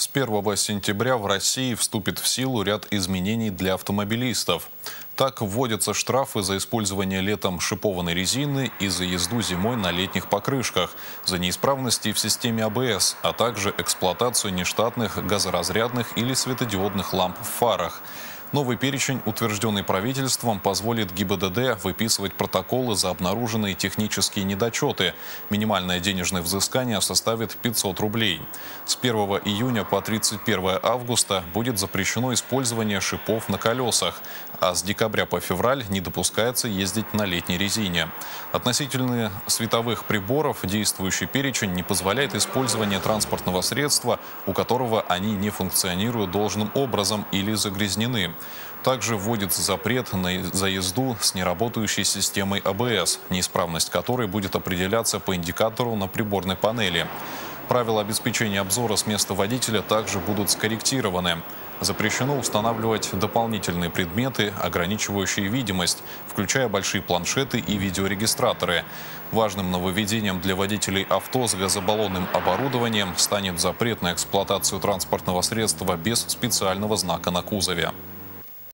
С 1 сентября в России вступит в силу ряд изменений для автомобилистов. Так вводятся штрафы за использование летом шипованной резины и за езду зимой на летних покрышках, за неисправности в системе АБС, а также эксплуатацию нештатных газоразрядных или светодиодных ламп в фарах. Новый перечень, утвержденный правительством, позволит ГИБДД выписывать протоколы за обнаруженные технические недочеты. Минимальное денежное взыскание составит 500 рублей. С 1 июня по 31 августа будет запрещено использование шипов на колесах, а с декабря по февраль не допускается ездить на летней резине. Относительно световых приборов действующий перечень не позволяет использование транспортного средства, у которого они не функционируют должным образом или загрязнены. Также вводится запрет на заезду с неработающей системой АБС, неисправность которой будет определяться по индикатору на приборной панели. Правила обеспечения обзора с места водителя также будут скорректированы. Запрещено устанавливать дополнительные предметы, ограничивающие видимость, включая большие планшеты и видеорегистраторы. Важным нововведением для водителей авто с газобаллонным оборудованием станет запрет на эксплуатацию транспортного средства без специального знака на кузове.